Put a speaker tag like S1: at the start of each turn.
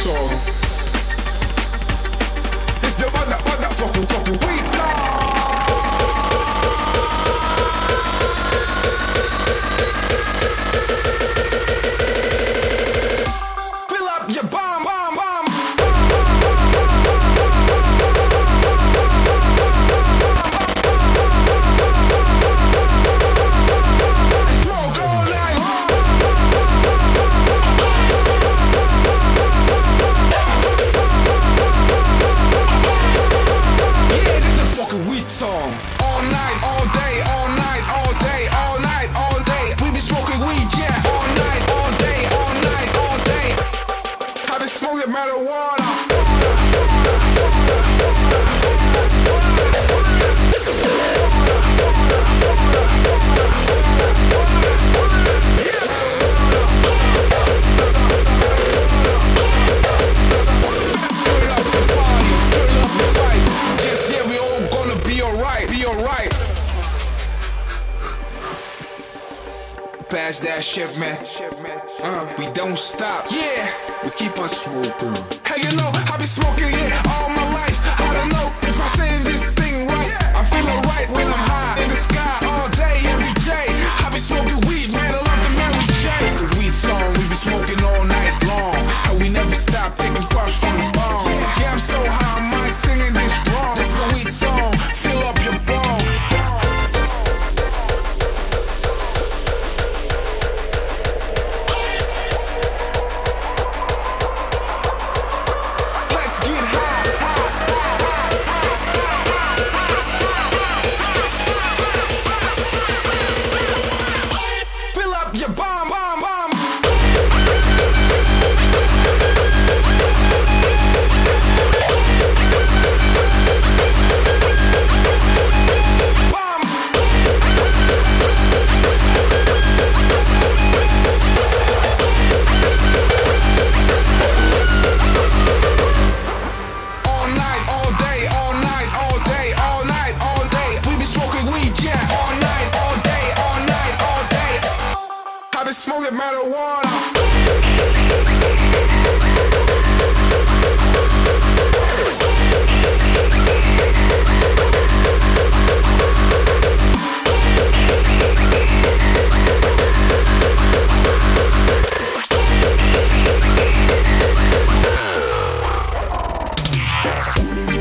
S1: So. it matter what I pass that shit, Uh, we don't stop, yeah. We keep on swooping. Hey, you know, i been smoking it all my life. I don't know.